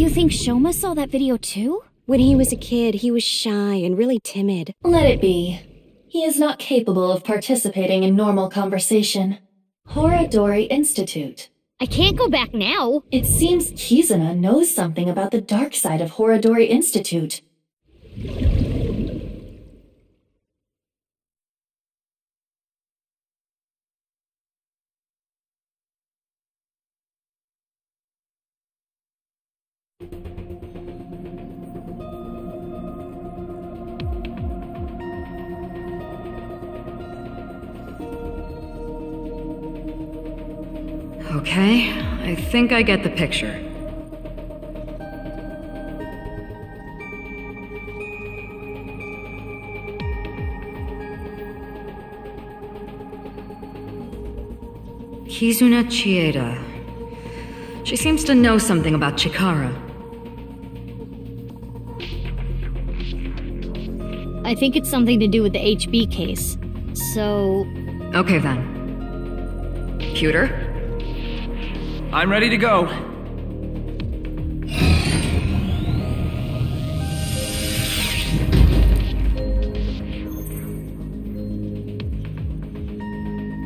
you think Shoma saw that video too? When he was a kid, he was shy and really timid. Let it be. He is not capable of participating in normal conversation. Horadori Institute. I can't go back now. It seems Kizuna knows something about the dark side of Horadori Institute. Think I get the picture. Kizuna Chieda. She seems to know something about Chikara. I think it's something to do with the HB case. So, Okay then. Pewter? I'm ready to go.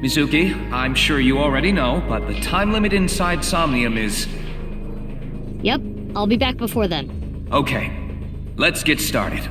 Mizuki, I'm sure you already know, but the time limit inside Somnium is. yep, I'll be back before then. Okay, let's get started.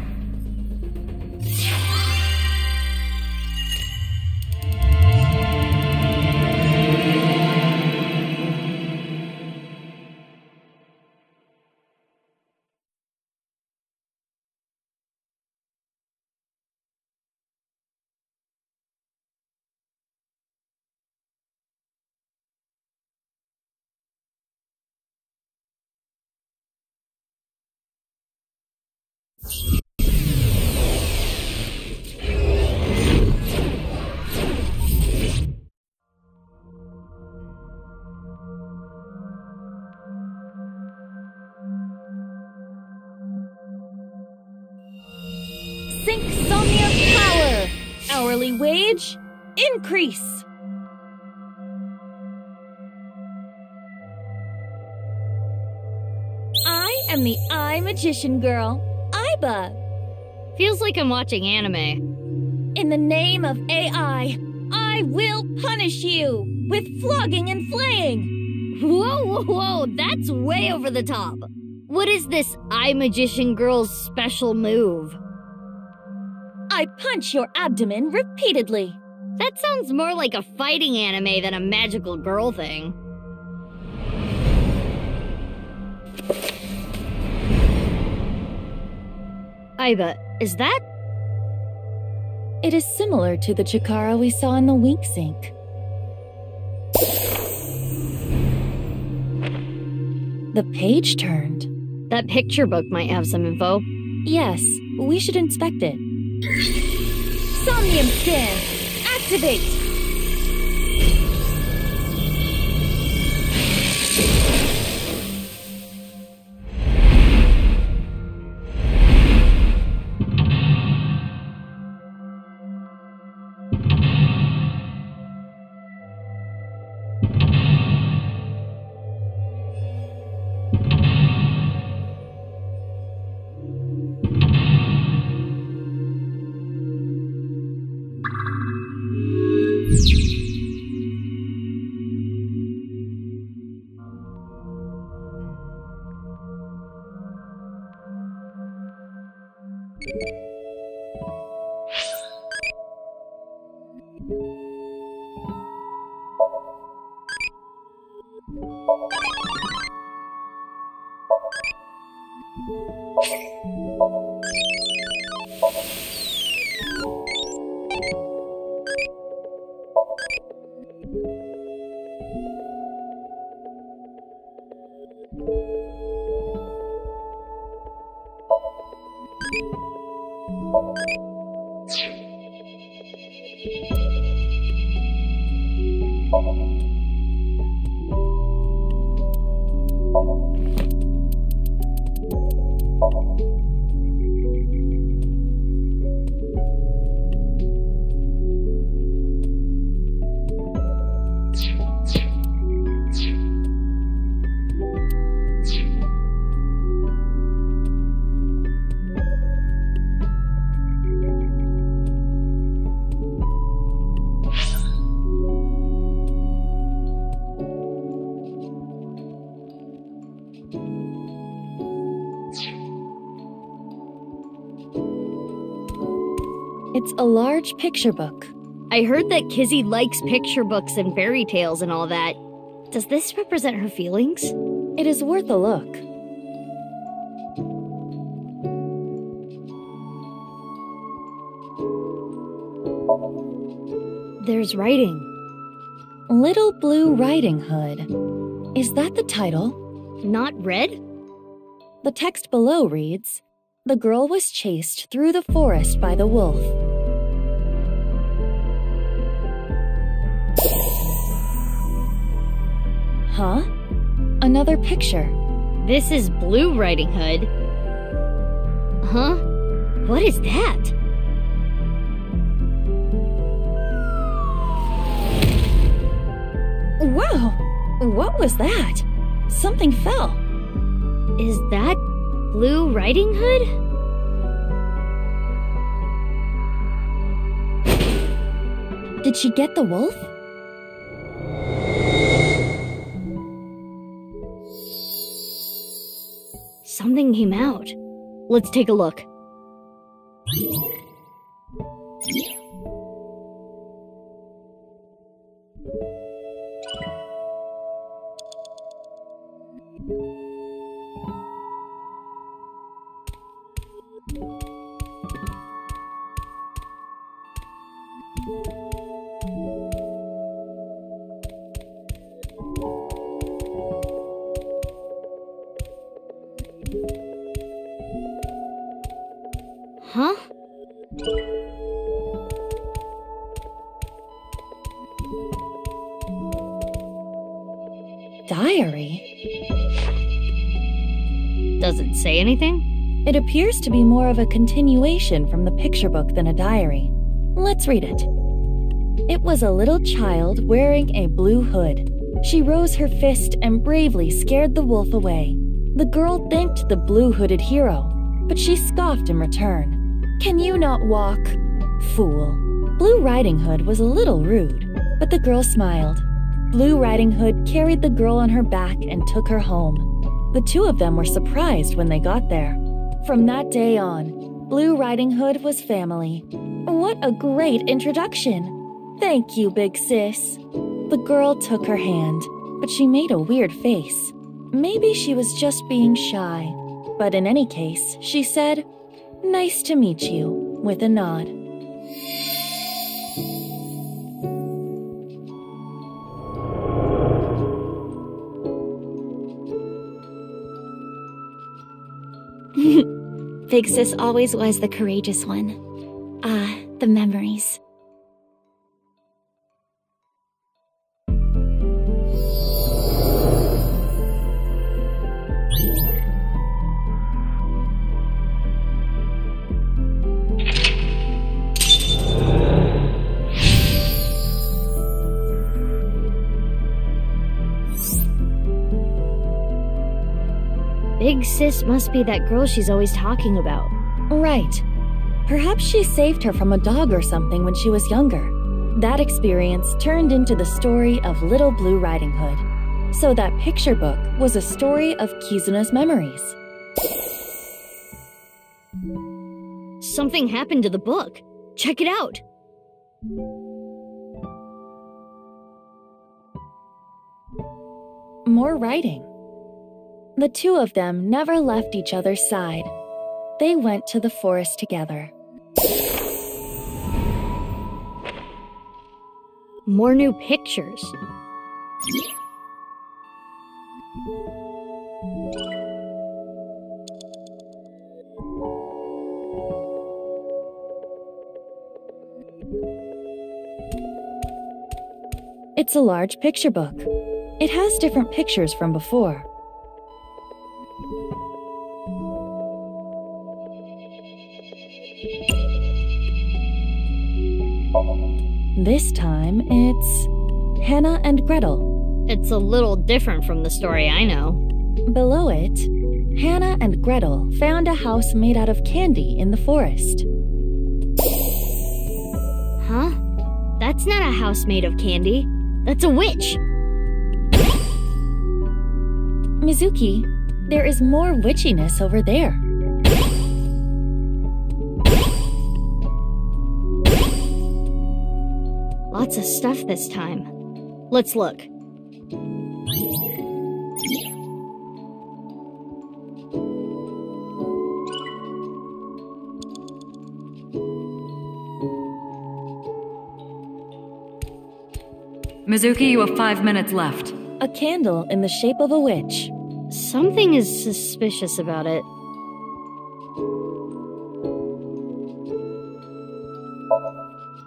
Hourly wage, increase! I am the Eye Magician Girl, Aiba. Feels like I'm watching anime. In the name of AI, I will punish you with flogging and flaying! Whoa, whoa, whoa, that's way over the top. What is this Eye Magician Girl's special move? I punch your abdomen repeatedly. That sounds more like a fighting anime than a magical girl thing. Aiba, is that? It is similar to the Chikara we saw in the Wink Psync. The page turned. That picture book might have some info. Yes, we should inspect it. Somnium Scan! Activate! A large picture book. I heard that Kizzy likes picture books and fairy tales and all that. Does this represent her feelings? It is worth a look. There's writing. Little Blue Riding Hood. Is that the title? Not red? The text below reads The girl was chased through the forest by the wolf. Huh? Another picture. This is Blue Riding Hood. Huh? What is that? Wow! What was that? Something fell. Is that Blue Riding Hood? Did she get the wolf? Something came out. Let's take a look. To be more of a continuation from the picture book than a diary. Let's read it. It was a little child wearing a blue hood. She rose her fist and bravely scared the wolf away. The girl thanked the blue hooded hero, but she scoffed in return. Can you not walk? Fool. Blue Riding Hood was a little rude, but the girl smiled. Blue Riding Hood carried the girl on her back and took her home. The two of them were surprised when they got there. From that day on, Blue Riding Hood was family. What a great introduction! Thank you, big sis. The girl took her hand, but she made a weird face. Maybe she was just being shy. But in any case, she said, Nice to meet you, with a nod. Big Sis always was the courageous one. Ah, the memories. Sis must be that girl she's always talking about. Right. Perhaps she saved her from a dog or something when she was younger. That experience turned into the story of Little Blue Riding Hood. So that picture book was a story of Kizuna's memories. Something happened to the book. Check it out. More writing. The two of them never left each other's side. They went to the forest together. More new pictures. It's a large picture book. It has different pictures from before. This time it's Hannah and Gretel. It's a little different from the story I know. Below it, Hannah and Gretel found a house made out of candy in the forest. Huh? That's not a house made of candy. That's a witch. Mizuki, there is more witchiness over there. Lots of stuff this time. Let's look. Mizuki, you have five minutes left. A candle in the shape of a witch. Something is suspicious about it.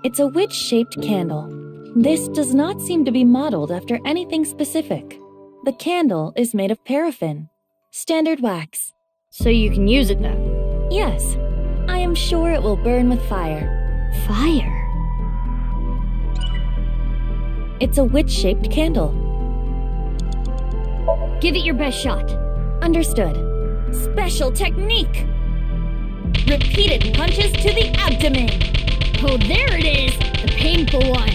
It's a witch shaped candle. This does not seem to be modeled after anything specific. The candle is made of paraffin, standard wax. So you can use it then. Yes, I am sure it will burn with fire. Fire. It's a witch shaped candle. Give it your best shot. Understood. Special technique! Repeated punches to the abdomen! Oh, there it is! The painful one.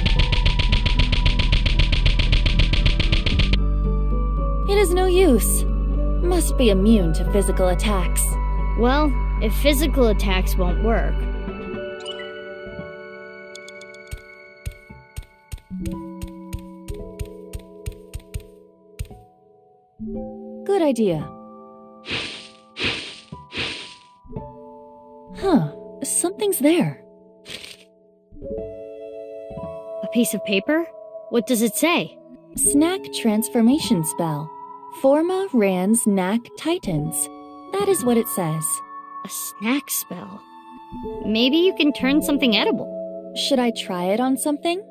It is no use. Must be immune to physical attacks. Well, if physical attacks won't work, Good idea. Huh, something's there. Piece of paper? What does it say? Snack transformation spell. Forma Rans Knack Titans. That is what it says. A snack spell. Maybe you can turn something edible. Should I try it on something?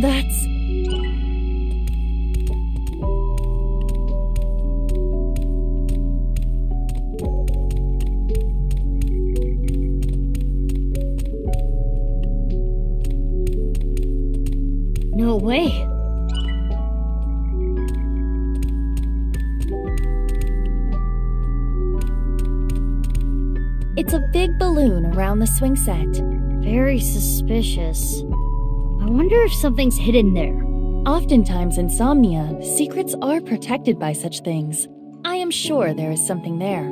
That's. No way. It's a big balloon around the swing set. Very suspicious. I wonder if something's hidden there. Oftentimes, in Somnium, secrets are protected by such things. I am sure there is something there.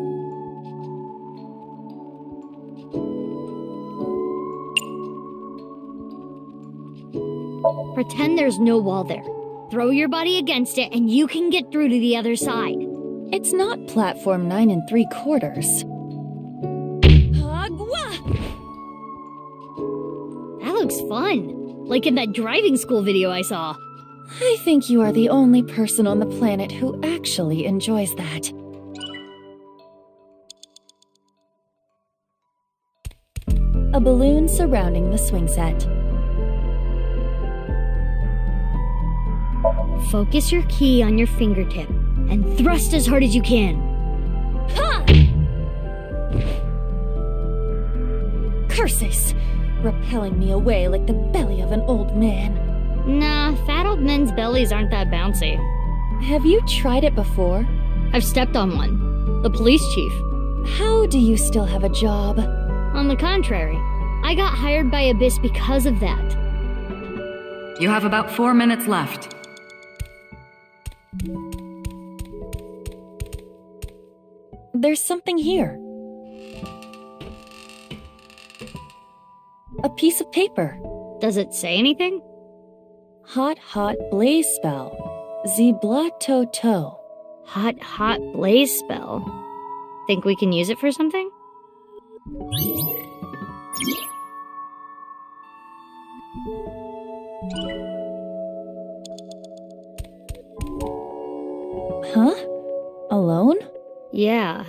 Pretend there's no wall there. Throw your body against it and you can get through to the other side. It's not platform nine and three quarters. Agua! That looks fun. Like in that driving school video I saw. I think you are the only person on the planet who actually enjoys that. A balloon surrounding the swing set. Focus your key on your fingertip and thrust as hard as you can. Curses! Repelling me away like the belly of an old man. Nah, fat old men's bellies aren't that bouncy. Have you tried it before? I've stepped on one. The police chief. How do you still have a job? On the contrary, I got hired by ABIS because of that. You have about four minutes left. There's something here. A piece of paper. Does it say anything? Hot, hot blaze spell. Ziblato toe. Hot, hot blaze spell. Think we can use it for something? Huh? Alone? Yeah.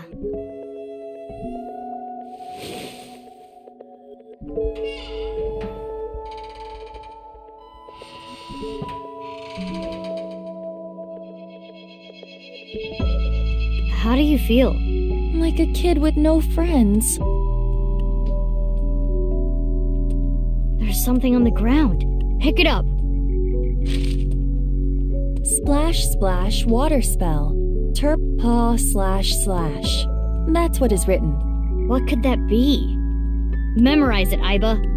How do you feel? Like a kid with no friends. There's something on the ground. Pick it up. Splash, splash, water spell. Terp paw slash slash. That's what is written. What could that be? Memorize it, Aiba.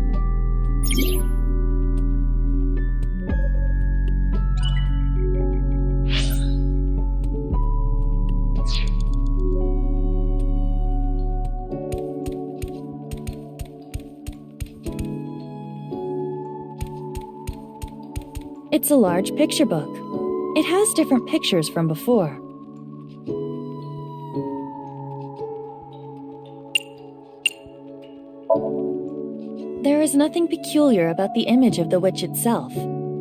It's a large picture book. It has different pictures from before. There is nothing peculiar about the image of the witch itself.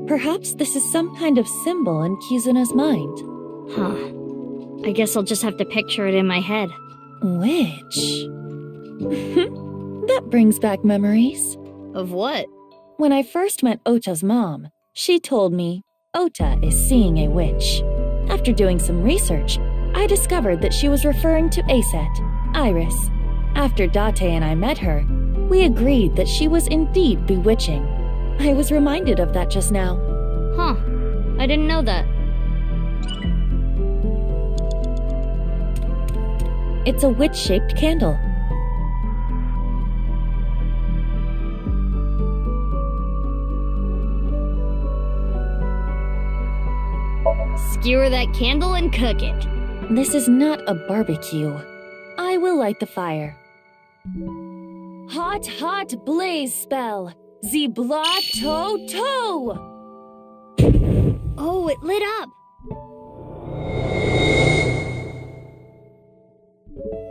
Perhaps this is some kind of symbol in Kizuna's mind. Huh. I guess I'll just have to picture it in my head. Witch? that brings back memories. Of what? When I first met Ota's mom, she told me Ota is seeing a witch. After doing some research, I discovered that she was referring to A-set, Iris. After Date and I met her, we agreed that she was indeed bewitching. I was reminded of that just now. Huh. I didn't know that. It's a witch shaped candle. Skewer that candle and cook it. This is not a barbecue. I will light the fire. Hot, hot blaze spell. Blah to to. Oh, it lit up.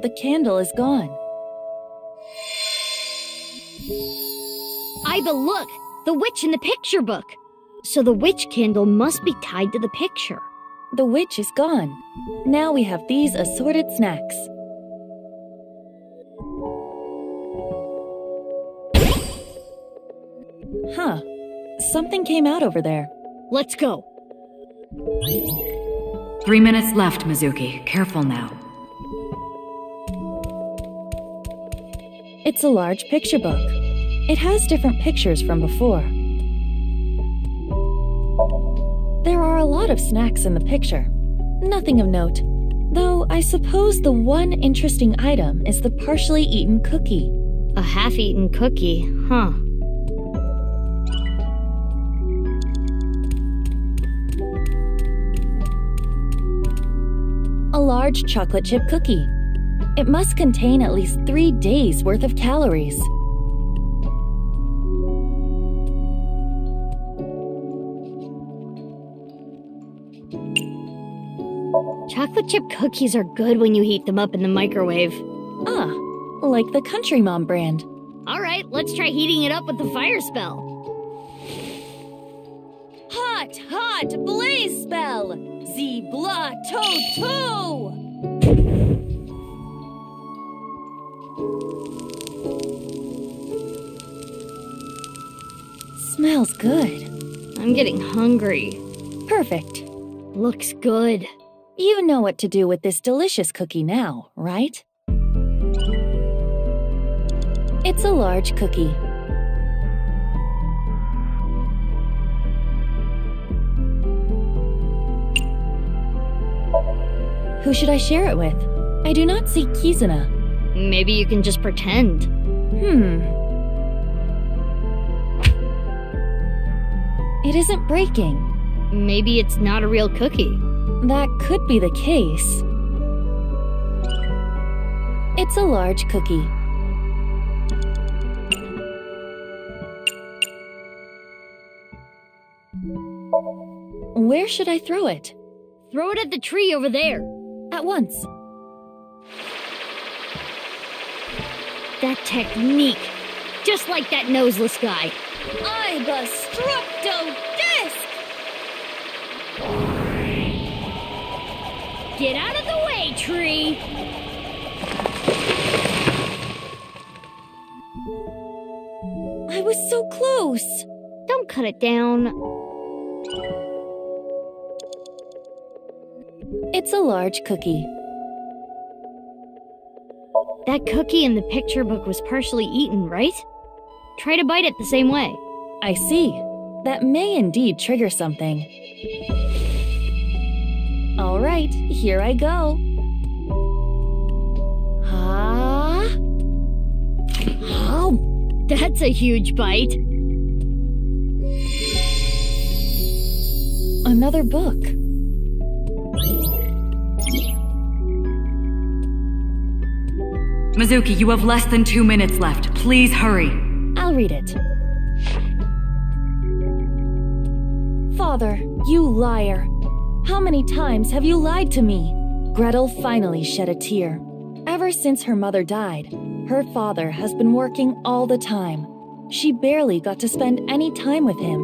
The candle is gone. Aiba, look! The witch in the picture book. So the witch candle must be tied to the picture. The witch is gone. Now we have these assorted snacks. Huh. Something came out over there. Let's go. Three minutes left, Mizuki. Careful now. It's a large picture book. It has different pictures from before. Are a lot of snacks in the picture. Nothing of note. Though I suppose the one interesting item is the partially eaten cookie. A half eaten cookie, huh? A large chocolate chip cookie. It must contain at least three days' worth of calories. Chocolate chip cookies are good when you heat them up in the microwave. Ah, like the Country Mom brand. Alright, let's try heating it up with the fire spell. Hot, hot blaze spell. Z blah to to. Smells good. I'm getting hungry. Perfect. Looks good. You know what to do with this delicious cookie now, right? It's a large cookie. Who should I share it with? I do not see Kizuna. Maybe you can just pretend. Hmm. It isn't breaking. Maybe it's not a real cookie. That could be the case. It's a large cookie. Where should I throw it? Throw it at the tree over there. At once. That technique. Just like that noseless guy. Iba structo Get out of the way, tree! I was so close. Don't cut it down. It's a large cookie. That cookie in the picture book was partially eaten, right? Try to bite it the same way. I see. That may indeed trigger something. All right, here I go. Huh? Oh, that's a huge bite. Another book. Mizuki, you have less than two minutes left. Please hurry. I'll read it. Father, you liar. How many times have you lied to me? Gretel finally shed a tear. Ever since her mother died, her father has been working all the time. She barely got to spend any time with him.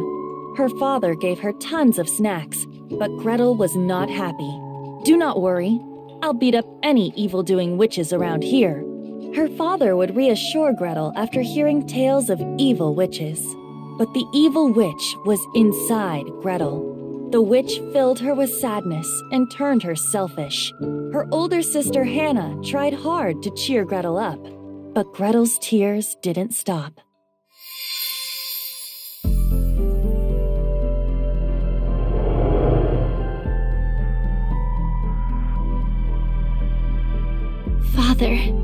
Her father gave her tons of snacks, but Gretel was not happy. Do not worry. I'll beat up any evil-doing witches around here. Her father would reassure Gretel after hearing tales of evil witches. But the evil witch was inside Gretel. The witch filled her with sadness and turned her selfish. Her older sister Hannah tried hard to cheer Gretel up, but Gretel's tears didn't stop. Father.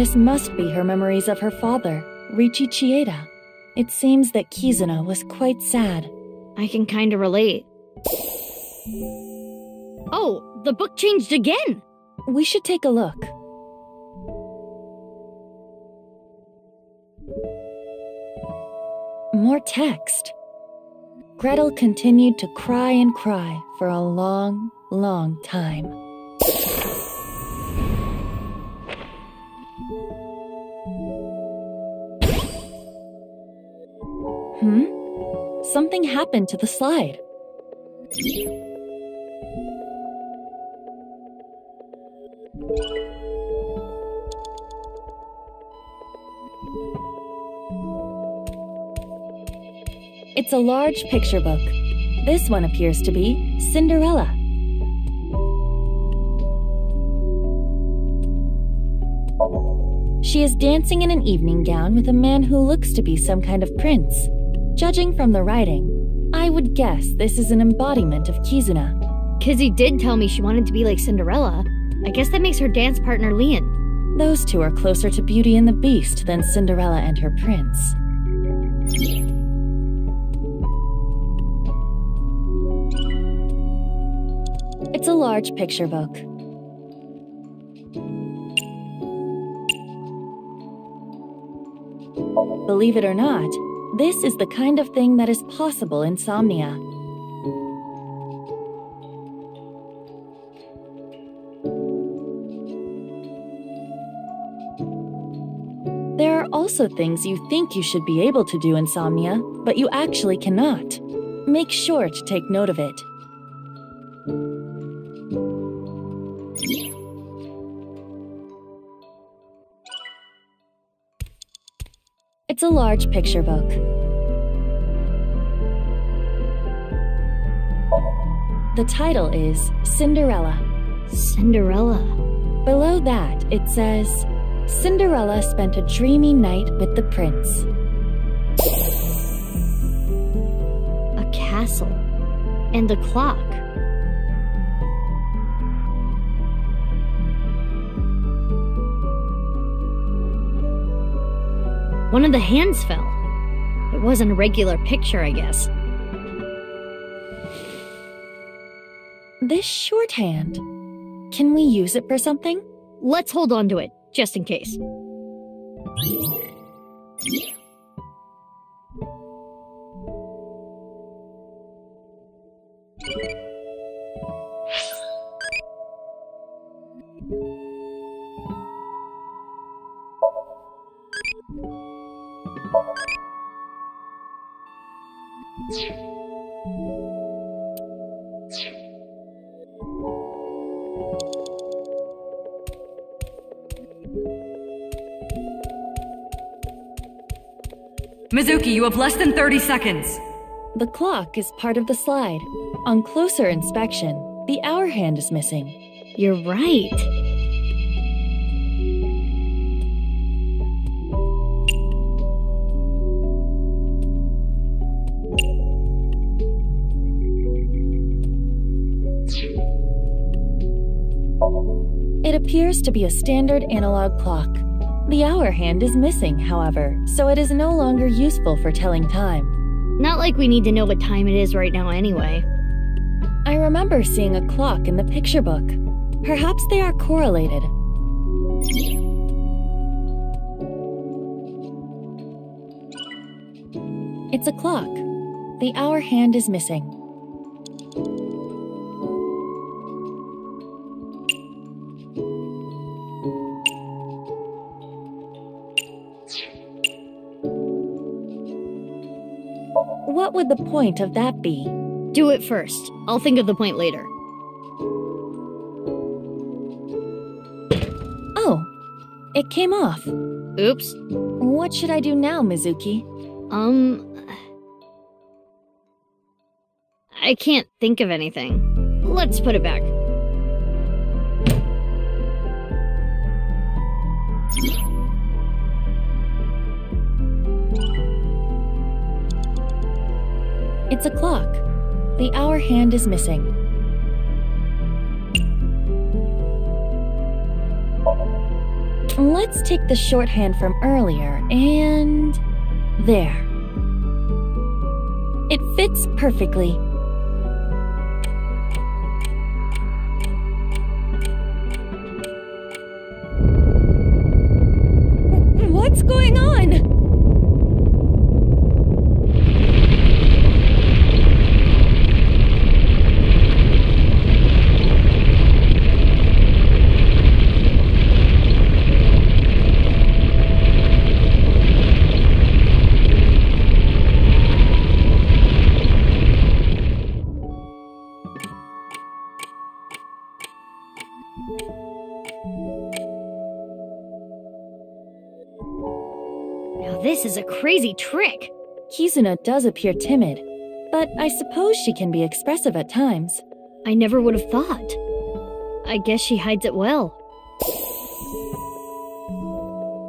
This must be her memories of her father, Riichi Chieda. It seems that Kizuna was quite sad. I can kinda relate. Oh, the book changed again! We should take a look. More text. Gretel continued to cry and cry for a long, long time. Hmm? Something happened to the slide. It's a large picture book. This one appears to be Cinderella. She is dancing in an evening gown with a man who looks to be some kind of prince. Judging from the writing, I would guess this is an embodiment of Kizuna. Kizzy did tell me she wanted to be like Cinderella. I guess that makes her dance partner Lian. Those two are closer to Beauty and the Beast than Cinderella and her prince. It's a large picture book. Believe it or not, this is the kind of thing that is possible in Somnium. There are also things you think you should be able to do in Somnium, but you actually cannot. Make sure to take note of it. It's a large picture book. The title is Cinderella. Cinderella. Below that, it says Cinderella spent a dreamy night with the prince. A castle. And a clock. One of the hands fell. It wasn't a regular picture, I guess. This shorthand. Can we use it for something? Let's hold on to it, just in case. Mizuki, you have less than 30 seconds. The clock is part of the slide. On closer inspection, the hour hand is missing. You're right. It appears to be a standard analog clock. The hour hand is missing, however, so it is no longer useful for telling time. Not like we need to know what time it is right now anyway. I remember seeing a clock in the picture book. Perhaps they are correlated. It's a clock. The hour hand is missing. The point of that be? Do it first. I'll think of the point later. Oh, it came off. Oops. What should I do now, Mizuki? Um. I can't think of anything. Let's put it back. It's a clock. The hour hand is missing. Let's take the shorthand from earlier and. there. It fits perfectly. Now, this is a crazy trick. Kizuna does appear timid, but I suppose she can be expressive at times. I never would have thought. I guess she hides it well.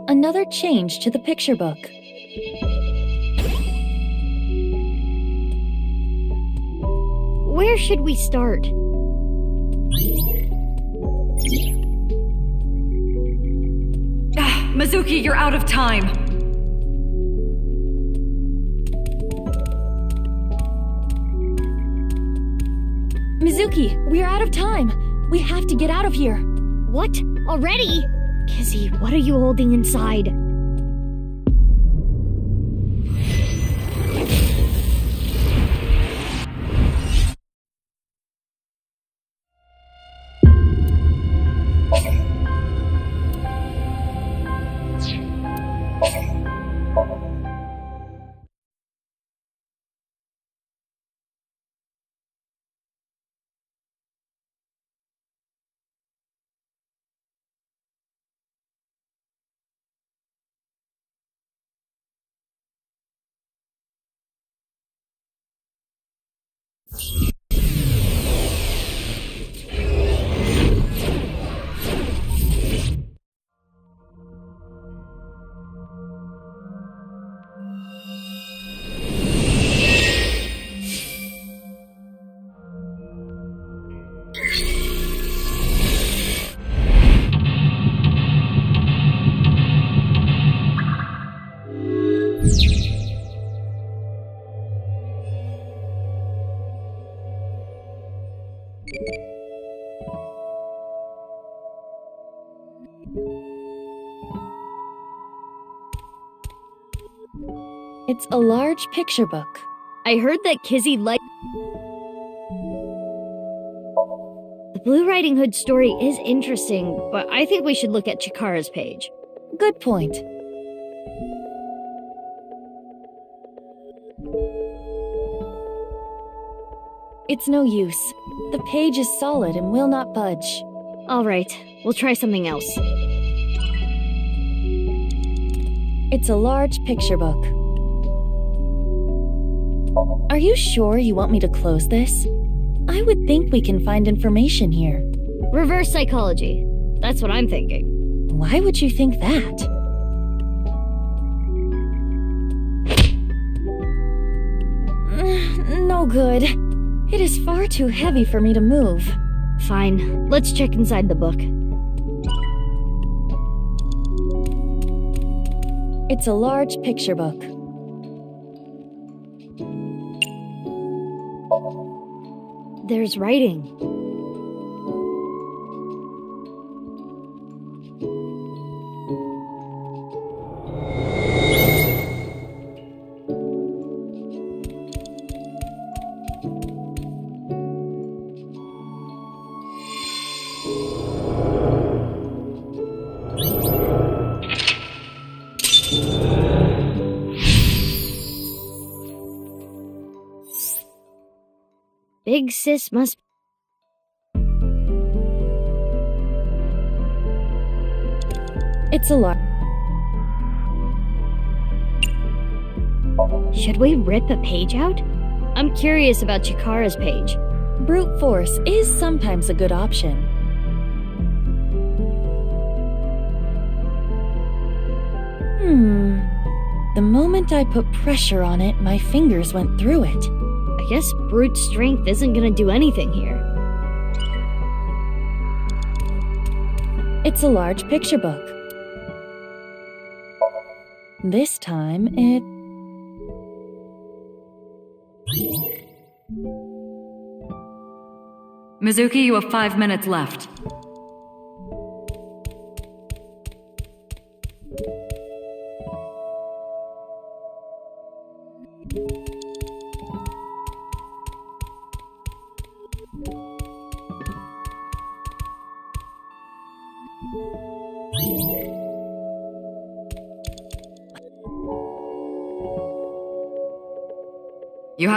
Another change to the picture book. Where should we start? Mizuki, you're out of time. Mizuki, we're out of time. We have to get out of here. What? Already? Kizzy, what are you holding inside? It's a large picture book. I heard that Kizzy liked. The Blue Riding Hood story is interesting, but I think we should look at Chikara's page. Good point. It's no use. The page is solid and will not budge. Alright, we'll try something else. It's a large picture book. Are you sure you want me to close this? I would think we can find information here. Reverse psychology. That's what I'm thinking. Why would you think that? No good. It is far too heavy for me to move. Fine. Let's check inside the book. It's a large picture book. There's writing. Big must. It's a large. Should we rip a page out? I'm curious about Chikara's page. Brute force is sometimes a good option. Hmm. The moment I put pressure on it, my fingers went through it. I guess brute strength isn't gonna do anything here. It's a large picture book. This time it. Mizuki, you have five minutes left.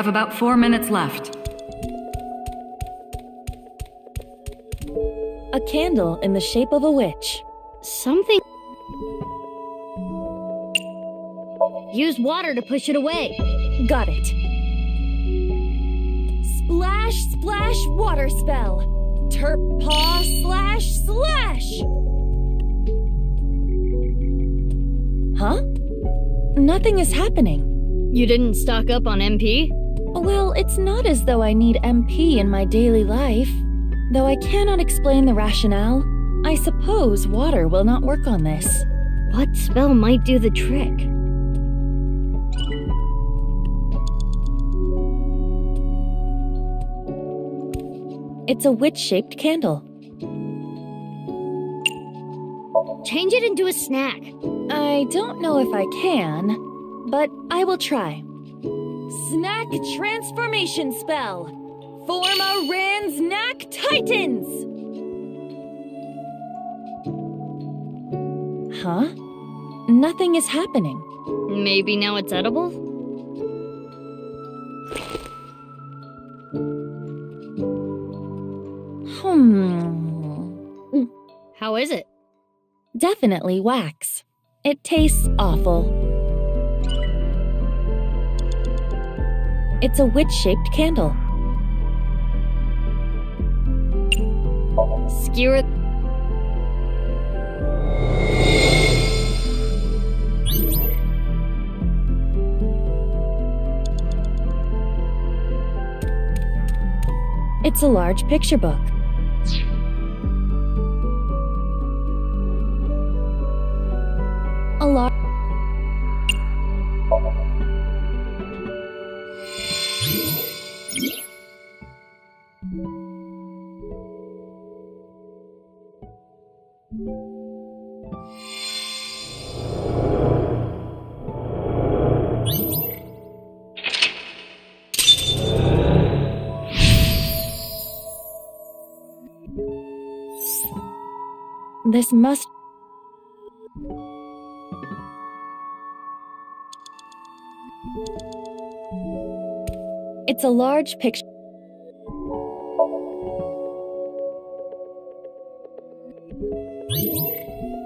Have about four minutes left. A candle in the shape of a witch. Something. Use water to push it away. Got it. Splash, splash, water spell. Terp paw slash slash. Huh? Nothing is happening. You didn't stock up on MP? Well, it's not as though I need MP in my daily life. Though I cannot explain the rationale, I suppose water will not work on this. What spell might do the trick? It's a witch shaped candle. Change it into a snack. I don't know if I can, but I will try. Snack transformation spell. Form a Ransnack Titans. Huh? Nothing is happening. Maybe now it's edible? Hmm. How is it? Definitely wax. It tastes awful. It's a witch shaped candle. Skewer. It's a large picture book. This must. It's a large picture.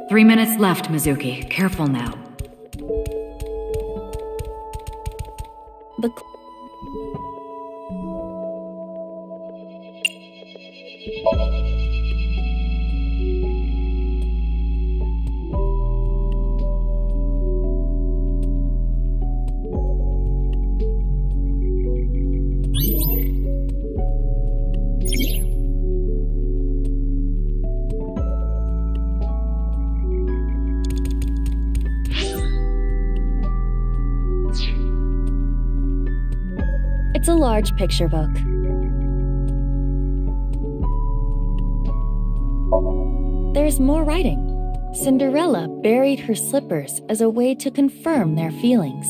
Three minutes left, Mizuki. Careful now. The. Picture book. There's more writing. Cinderella buried her slippers as a way to confirm their feelings.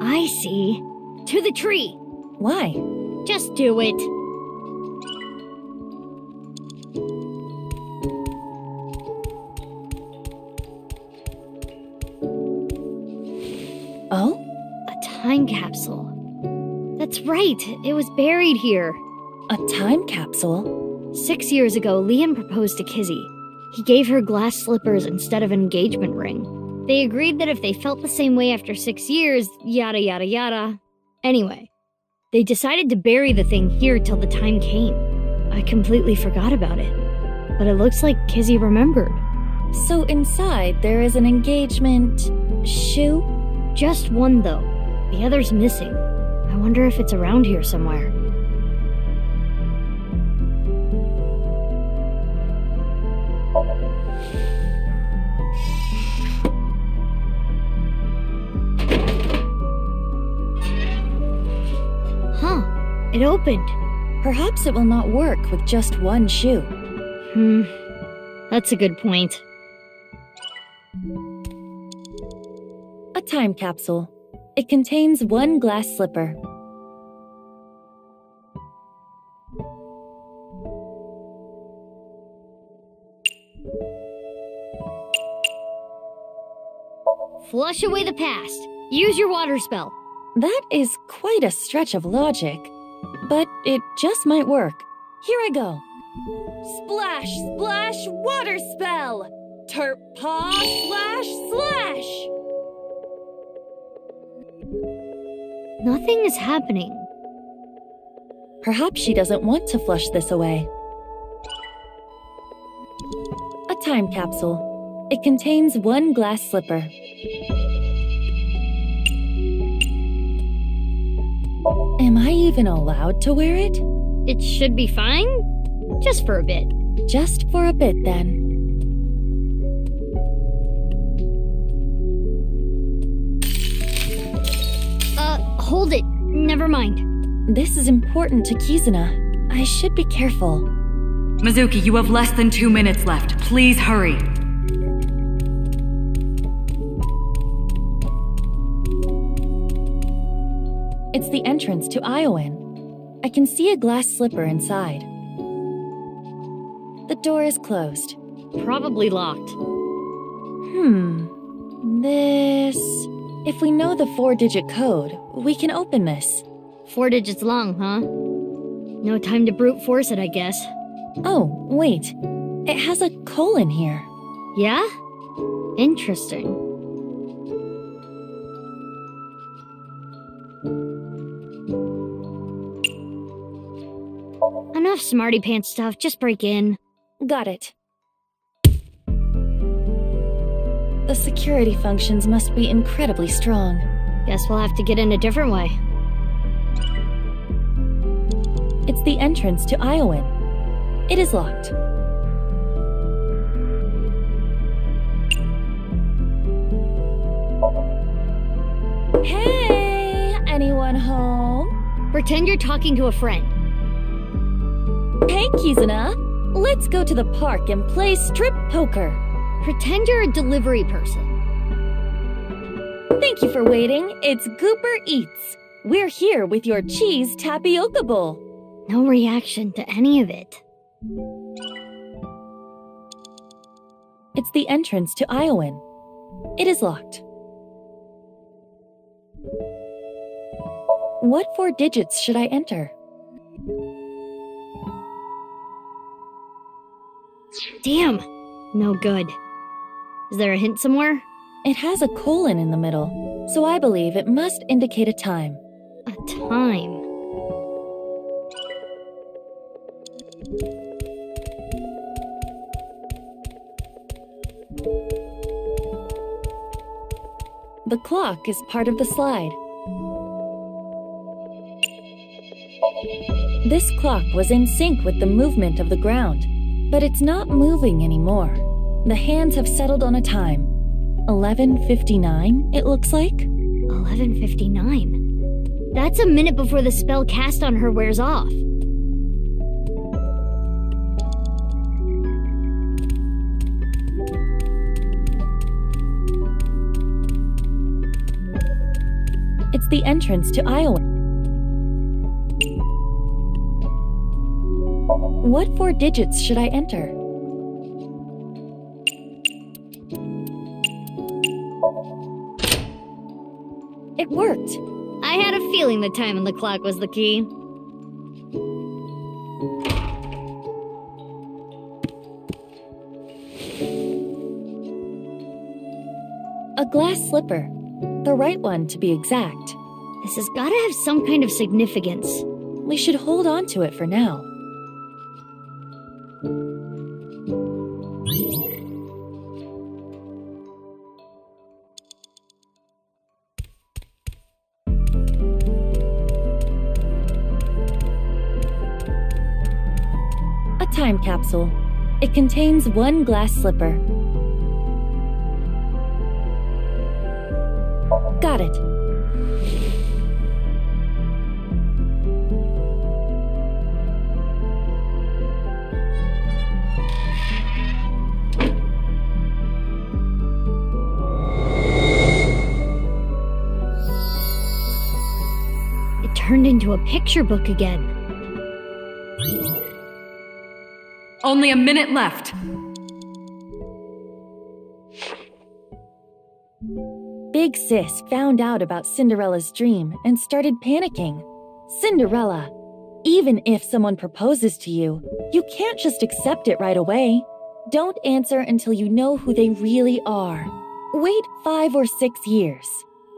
I see. To the tree. Why? Just do it. Oh? A time capsule. That's right, it was buried here. A time capsule? Six years ago, Liam proposed to Kizzy. He gave her glass slippers instead of an engagement ring. They agreed that if they felt the same way after six years, yada yada yada. Anyway, they decided to bury the thing here till the time came. I completely forgot about it. But it looks like Kizzy remembered. So inside there is an engagement shoe? Just one, though. The other's missing. I wonder if it's around here somewhere. Huh. It opened. Perhaps it will not work with just one shoe. Hmm. That's a good point. A time capsule. It contains one glass slipper. Flush away the past. Use your water spell. That is quite a stretch of logic, but it just might work. Here I go. Splash, splash, water spell! Terp paw, slash, slash! Nothing is happening. Perhaps she doesn't want to flush this away. A time capsule. It contains one glass slipper. Am I even allowed to wear it? It should be fine. Just for a bit. Just for a bit, then. Uh, hold it. Never mind. This is important to Kizuna. I should be careful. Mizuki, you have less than two minutes left. Please hurry. It's the entrance to Iowan. I can see a glass slipper inside. The door is closed. Probably locked. Hmm. This. If we know the four digit code, we can open this. Four digits long, huh? No time to brute force it, I guess. Oh, wait. It has a colon here. Yeah? Interesting. Enough smarty pants stuff, just break in. Got it. The security functions must be incredibly strong. Guess we'll have to get in a different way. It's the entrance to Iowan. It is locked. Hey! Anyone home? Pretend you're talking to a friend. Hey, Kizuna! Let's go to the park and play strip poker. Pretend you're a delivery person. Thank you for waiting. It's Gooper Eats. We're here with your cheese tapioca bowl. No reaction to any of it. It's the entrance to Iowan. It is locked. What four digits should I enter? Damn! No good. Is there a hint somewhere? It has a colon in the middle, so I believe it must indicate a time. A time. The clock is part of the slide. This clock was in sync with the movement of the ground, but it's not moving anymore. The hands have settled on a time. 11:59, it looks like. 11:59. That's a minute before the spell cast on her wears off. It's the entrance to Iowa. What four digits should I enter? It worked! I had a feeling the time on the clock was the key. A glass slipper. The right one, to be exact. This has gotta have some kind of significance. We should hold on to it for now. Contains one glass slipper. Got it. It turned into a picture book again. Only a minute left. Big Sis found out about Cinderella's dream and started panicking. Cinderella, even if someone proposes to you, you can't just accept it right away. Don't answer until you know who they really are. Wait five or six years.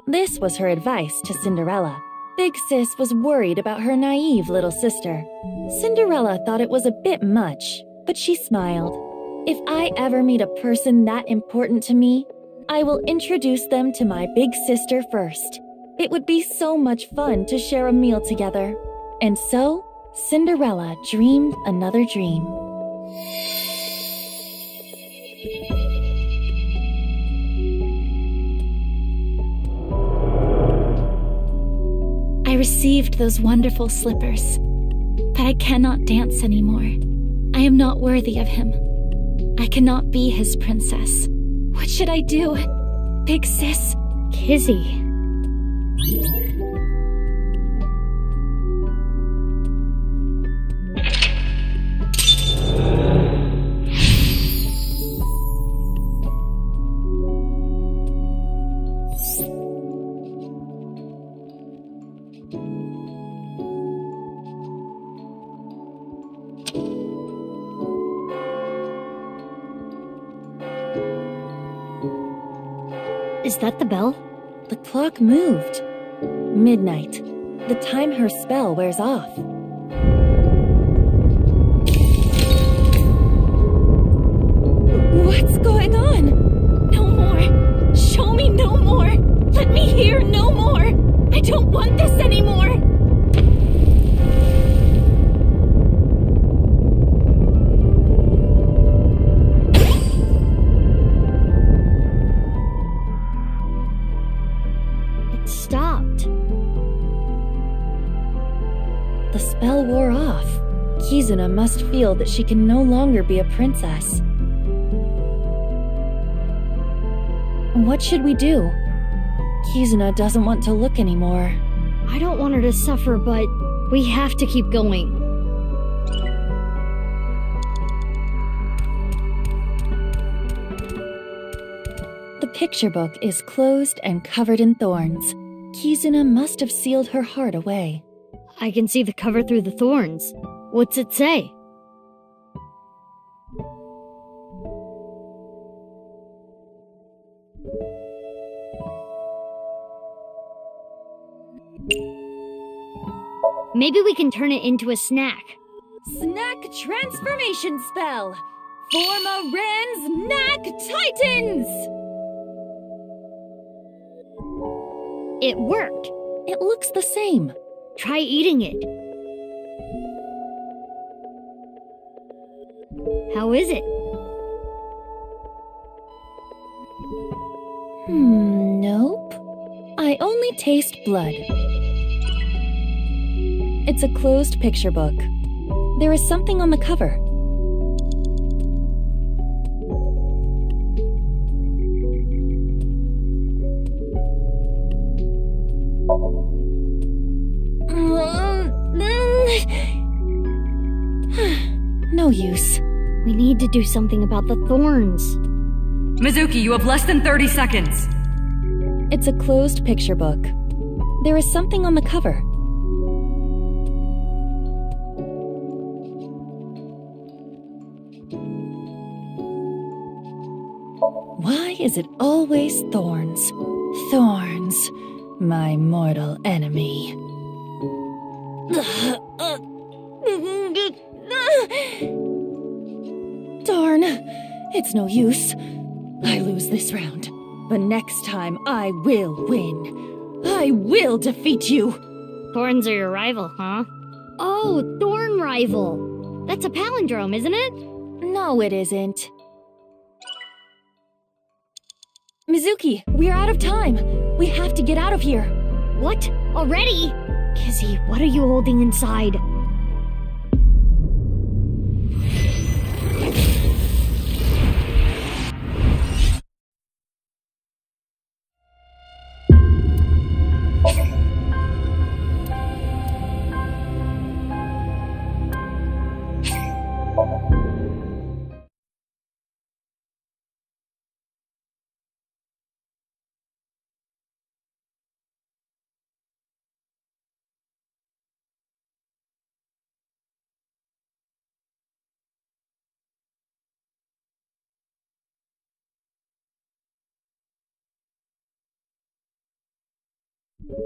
This was her advice to Cinderella. Big Sis was worried about her naive little sister. Cinderella thought it was a bit much, but she smiled. If I ever meet a person that important to me, I will introduce them to my big sister first. It would be so much fun to share a meal together. And so, Cinderella dreamed another dream. I received those wonderful slippers, but I cannot dance anymore. I am not worthy of him. I cannot be his princess. What should I do? Big sis? Kizzy. Is that the bell? The clock moved. Midnight. The time her spell wears off. That she can no longer be a princess. What should we do? Kizuna doesn't want to look anymore. I don't want her to suffer, but we have to keep going. The picture book is closed and covered in thorns. Kizuna must have sealed her heart away. I can see the cover through the thorns. What's it say? Maybe we can turn it into a snack. Snack transformation spell. Form a Ren's Knack Titans. It worked. It looks the same. Try eating it. How is it? Hmm, nope. I only taste blood. It's a closed picture book. There is something on the cover. no use. We need to do something about the thorns. Mizuki, you have less than 30 seconds. It's a closed picture book. There is something on the cover. Is it always thorns? Thorns, my mortal enemy. Darn, it's no use. I lose this round. But next time I will win. I will defeat you. Thorns are your rival, huh? Oh, Thorn Rival. That's a palindrome, isn't it? No, it isn't. Mizuki, we're out of time. We have to get out of here. What? Already? Kizzy, what are you holding inside?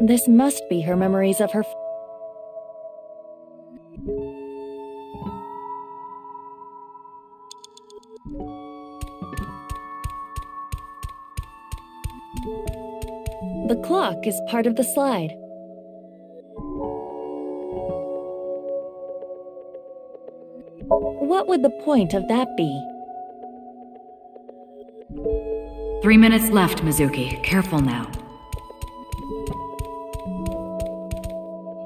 This must be her memories of her. The clock is part of the slide. What would the point of that be? Three minutes left, Mizuki. Careful now.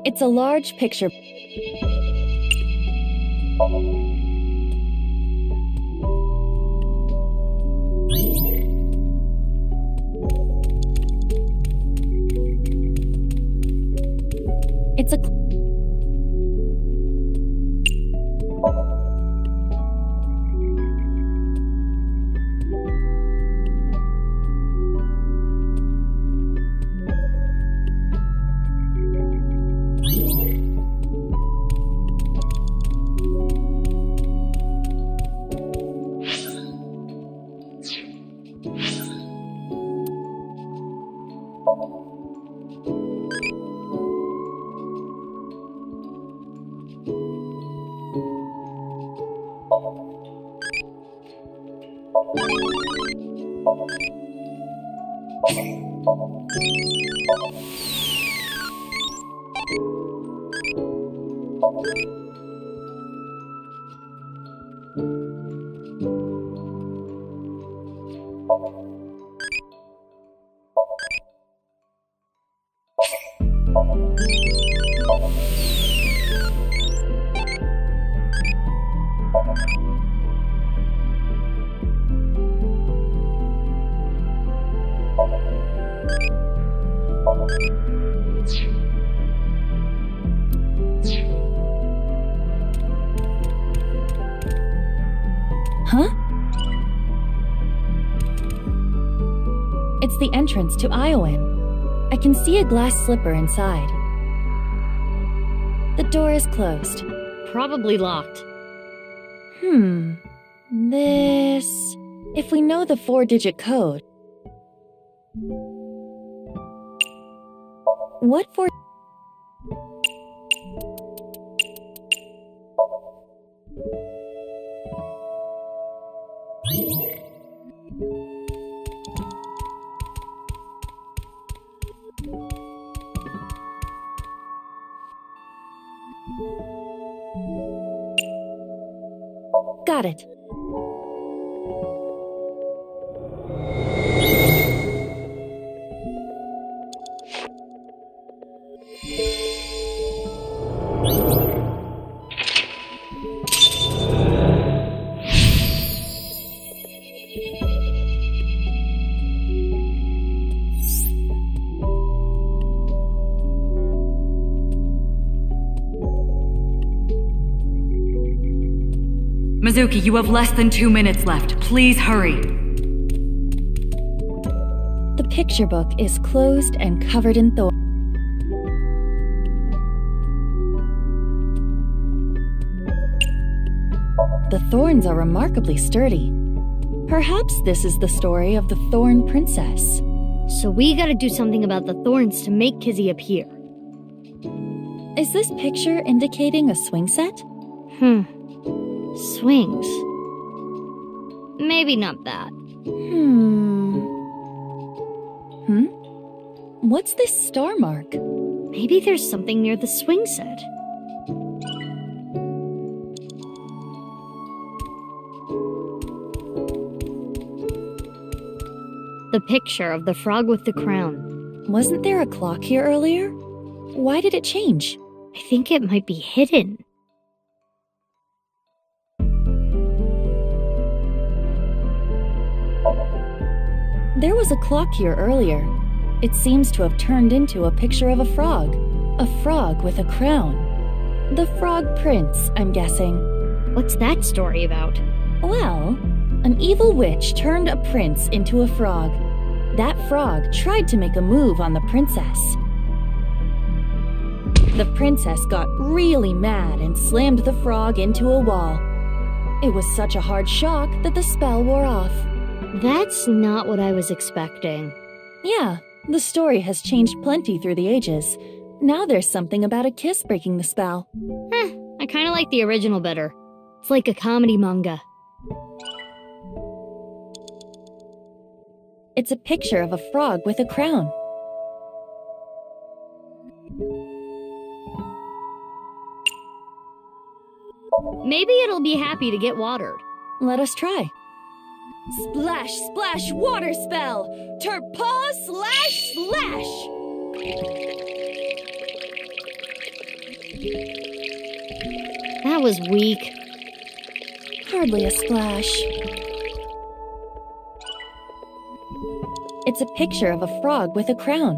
It's a large picture. See a glass slipper inside. The door is closed. Probably locked. Hmm. This. If we know the four digit code. What for? Mizuki, you have less than two minutes left. Please hurry. The picture book is closed and covered in thorns. The thorns are remarkably sturdy. Perhaps this is the story of the Thorn Princess. So we gotta do something about the thorns to make Kizzy appear. Is this picture indicating a swing set? Hmm. Swings. Maybe not that. Hmm. Hmm? What's this star mark? Maybe there's something near the swing set. The picture of the frog with the crown. Wasn't there a clock here earlier? Why did it change? I think it might be hidden. There was a clock here earlier. It seems to have turned into a picture of a frog. A frog with a crown. The Frog Prince, I'm guessing. What's that story about? Well, an evil witch turned a prince into a frog. That frog tried to make a move on the princess. The princess got really mad and slammed the frog into a wall. It was such a hard shock that the spell wore off. That's not what I was expecting. Yeah, the story has changed plenty through the ages. Now there's something about a kiss breaking the spell. Eh, I kinda like the original better. It's like a comedy manga. It's a picture of a frog with a crown. Maybe it'll be happy to get watered. Let us try. Splash, splash, water spell! Terpaw slash slash! That was weak. Hardly a splash. It's a picture of a frog with a crown.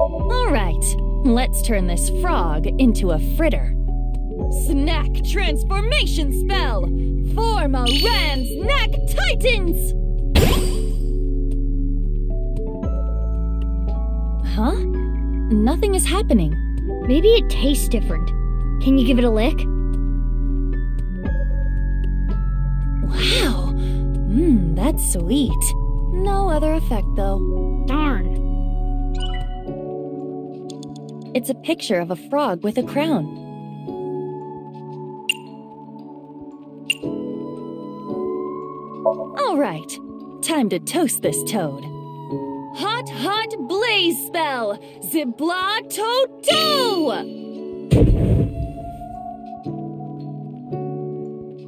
All right, let's turn this frog into a fritter. Snack transformation spell! Form a Ran Snack Titans! Huh? Nothing is happening. Maybe it tastes different. Can you give it a lick? Wow. Mmm, that's sweet. No other effect though. Darn. It's a picture of a frog with a crown. Time to toast this toad. Hot, hot blaze spell! Zibla Toto!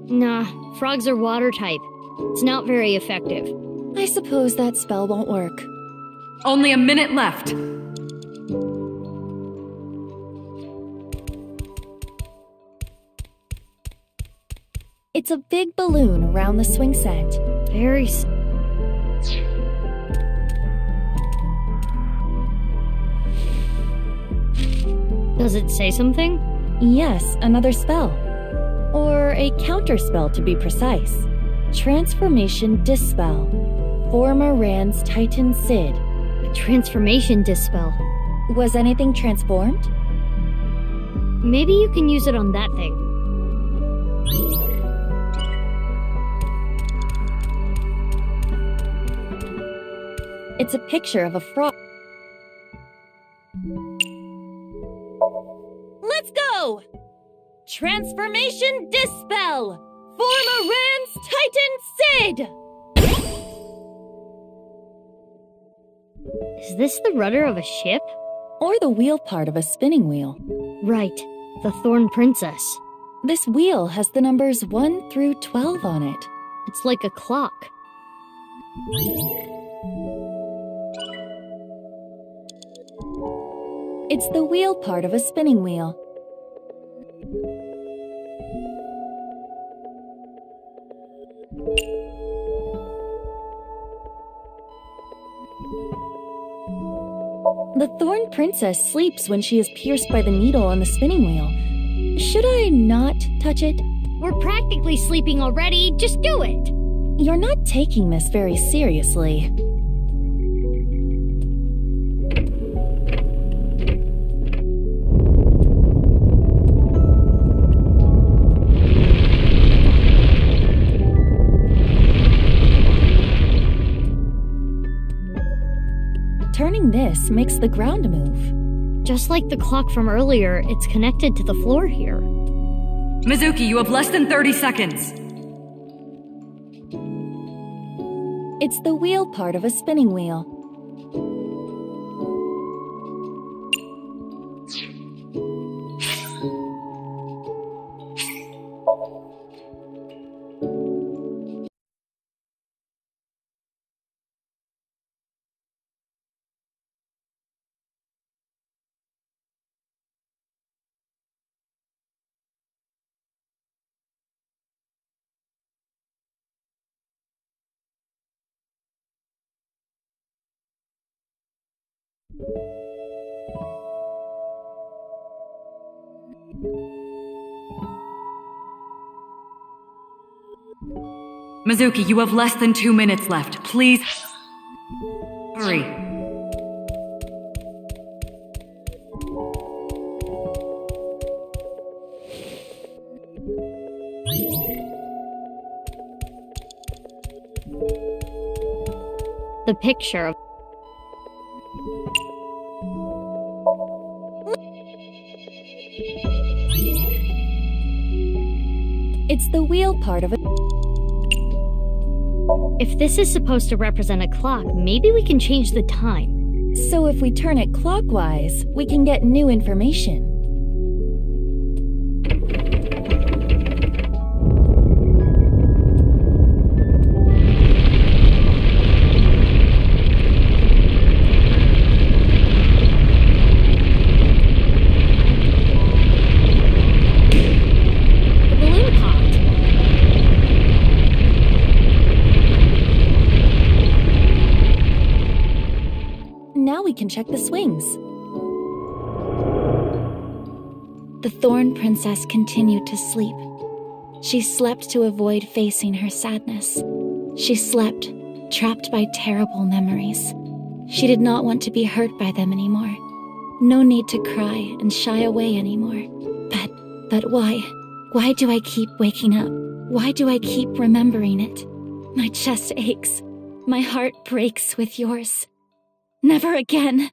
Nah, frogs are water type. It's not very effective. I suppose that spell won't work. Only a minute left. It's a big balloon around the swing set. Very. Does it say something? Yes, another spell. Or a counter spell to be precise. Transformation Dispel. Former Rand's Titan Sid. A transformation dispel. Was anything transformed? Maybe you can use it on that thing. It's a picture of a frog. Transformation Dispel! Form a Ran's Titan Sid! Is this the rudder of a ship? Or the wheel part of a spinning wheel. Right, the Thorn Princess. This wheel has the numbers 1 through 12 on it. It's like a clock. It's the wheel part of a spinning wheel. The Thorn Princess sleeps when she is pierced by the needle on the spinning wheel. Should I not touch it? We're practically sleeping already. Just do it. You're not taking this very seriously. Turning this makes the ground move. Just like the clock from earlier, it's connected to the floor here. Mizuki, you have less than 30 seconds. It's the wheel part of a spinning wheel. Mizuki, you have less than two minutes left. Please. Hurry. The picture of It's the wheel part of a. If this is supposed to represent a clock, maybe we can change the time. So if we turn it clockwise, we can get new information. Check the swings. The Thorn Princess continued to sleep. She slept to avoid facing her sadness. She slept, trapped by terrible memories. She did not want to be hurt by them anymore. No need to cry and shy away anymore. But, but why? Why do I keep waking up? Why do I keep remembering it? My chest aches. My heart breaks with yours. Never again.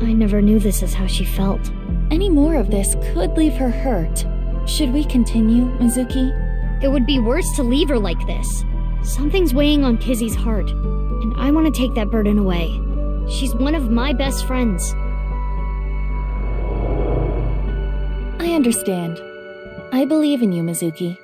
I never knew this is how she felt. Any more of this could leave her hurt. Should we continue, Mizuki? It would be worse to leave her like this. Something's weighing on Kizzy's heart, and I want to take that burden away. She's one of my best friends. I understand. I believe in you, Mizuki.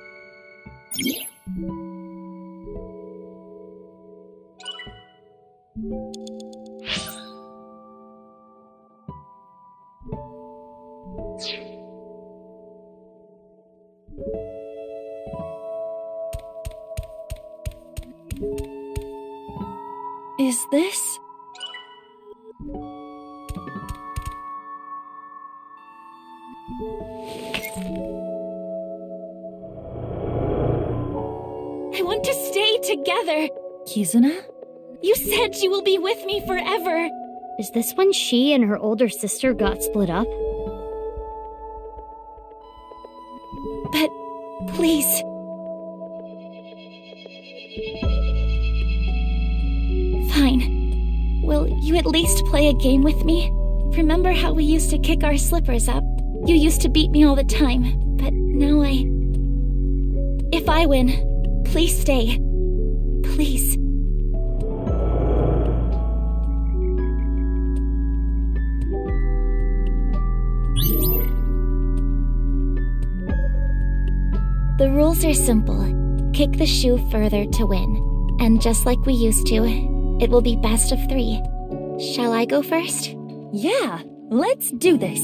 Is this? Kizuna? You said you will be with me forever. Is this when she and her older sister got split up? But please. Fine. Will you at least play a game with me? Remember how we used to kick our slippers up? You used to beat me all the time, but now I. If I win, please stay. Please. Rules are simple kick the shoe further to win. And just like we used to, it will be best of three. Shall I go first? Yeah, let's do this.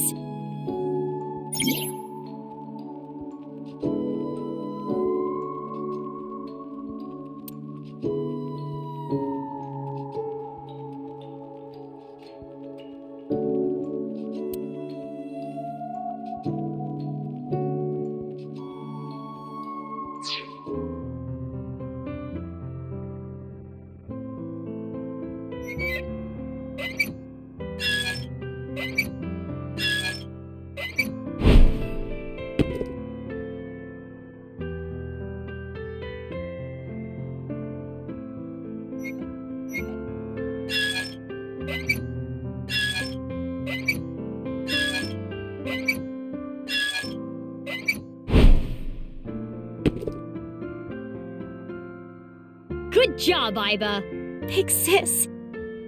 Good job, Aiba. Big sis,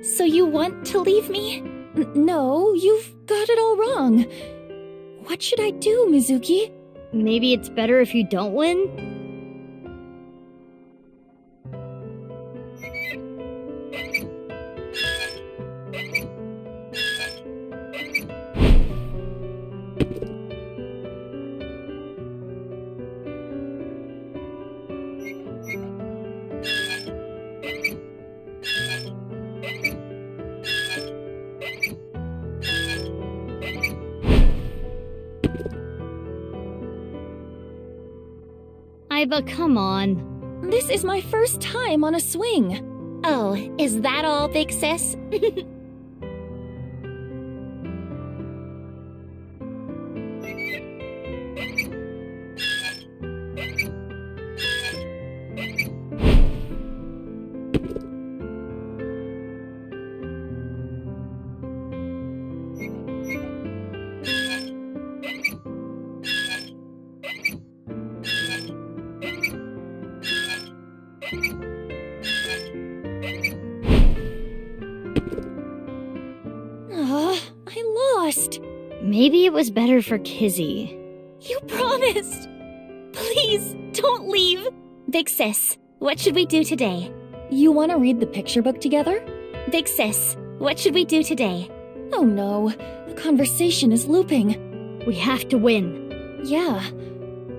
so you want to leave me? N- no, you've got it all wrong. What should I do, Mizuki? Maybe it's better if you don't win? Aiba, come on. This is my first time on a swing. Oh, is that all, Big Sis? Maybe it was better for Kizzy. You promised! Please, don't leave! Big Sis, what should we do today? You want to read the picture book together? Big Sis, what should we do today? Oh no, the conversation is looping. We have to win. Yeah.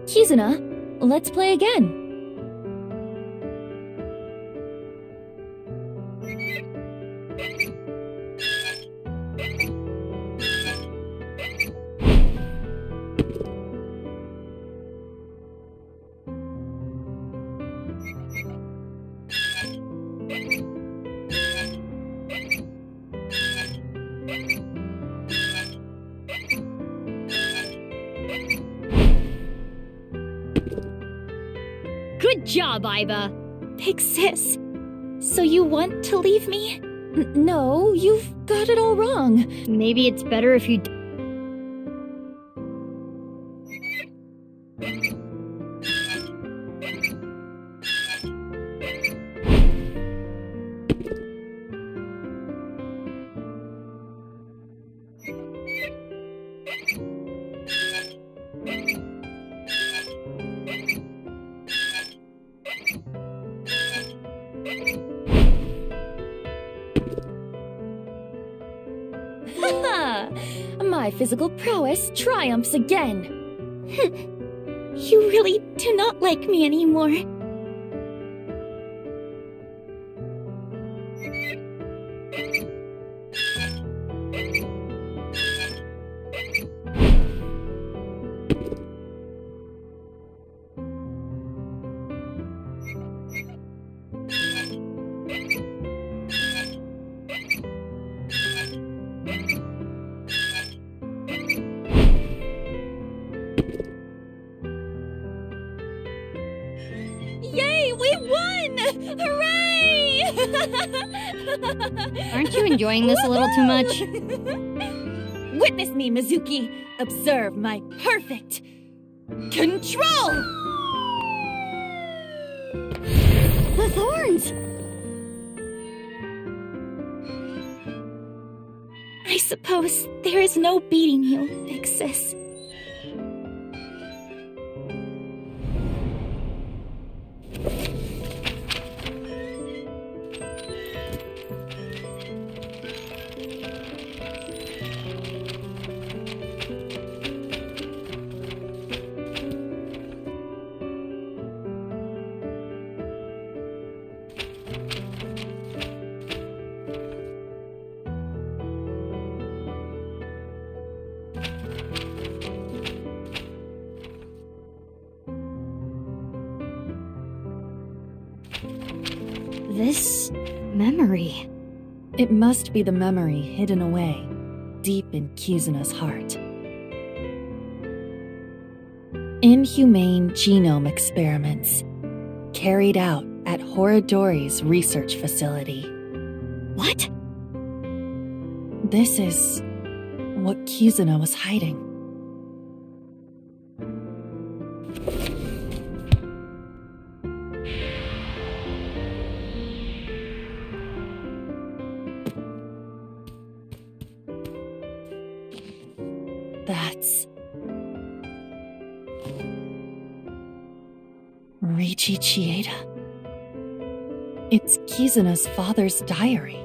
Kizuna, let's play again. Good job, Aiba. Big sis, so you want to leave me? N- no, you've got it all wrong. Maybe it's better if you. Triumphs again. You really do not like me anymore. Enjoying this a little too much? Witness me, Mizuki. Observe my perfect control! The thorns! I suppose there is no beating you, big sis. It must be the memory hidden away, deep in Kizuna's heart. Inhumane genome experiments carried out at Horidori's research facility. What? This is what Kizuna was hiding. Kizuna's father's diary.